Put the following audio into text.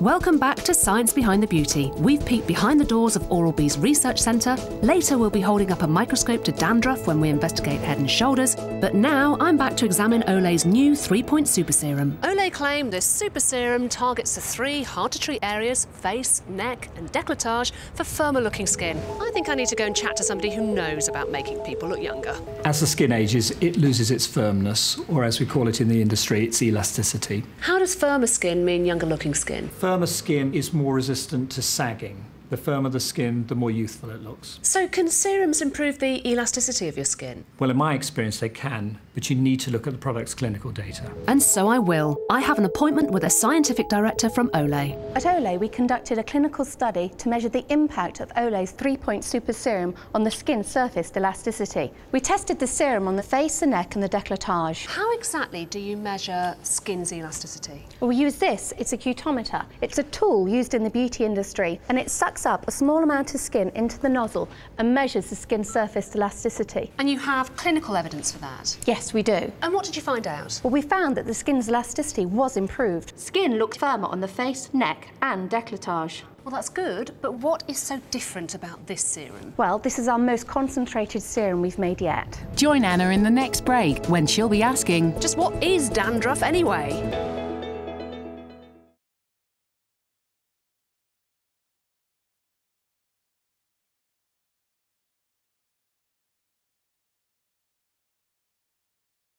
Welcome back to Science Behind the Beauty. We've peeked behind the doors of Oral-B's research centre. Later, we'll be holding up a microscope to dandruff when we investigate head and shoulders. But now, I'm back to examine Olay's new three-point super serum. Olay claimed this super serum targets the three hard-to-treat areas, face, neck and décolletage, for firmer-looking skin. I think I need to go and chat to somebody who knows about making people look younger. As the skin ages, it loses its firmness, or as we call it in the industry, its elasticity. How does firmer skin mean younger-looking skin? Firmer skin is more resistant to sagging. The firmer the skin, the more youthful it looks. So, can serums improve the elasticity of your skin? Well, in my experience, they can, but you need to look at the product's clinical data. And so I will. I have an appointment with a scientific director from Olay. At Olay, we conducted a clinical study to measure the impact of Olay's three-point super serum on the skin surface elasticity. We tested the serum on the face, the neck and the décolletage. How exactly do you measure skin's elasticity? Well, we use this. It's a cutometer. It's a tool used in the beauty industry and it sucks up a small amount of skin into the nozzle and measures the skin surface elasticity. And you have clinical evidence for that? Yes, we do. And what did you find out? Well, we found that the skin's elasticity was improved. Skin looked firmer on the face, neck and décolletage. Well, that's good, but what is so different about this serum? Well, this is our most concentrated serum we've made yet. Join Anna in the next break when she'll be asking, Just what is dandruff anyway?